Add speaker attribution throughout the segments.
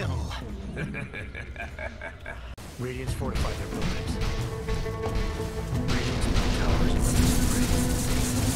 Speaker 1: kill. Radiant's fortified their buildings. Built towers and the.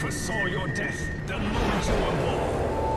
Speaker 2: foresaw your death the moment you were born.